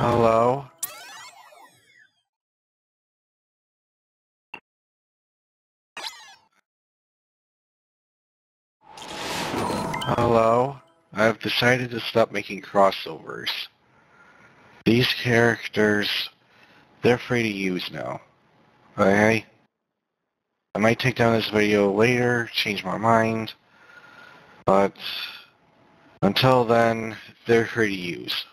Hello? Hello? I've decided to stop making crossovers. These characters, they're free to use now. Okay? I might take down this video later, change my mind, but until then, they're free to use.